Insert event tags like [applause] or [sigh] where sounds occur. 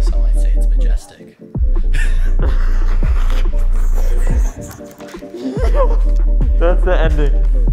Some might say it's majestic. [laughs] That's the ending.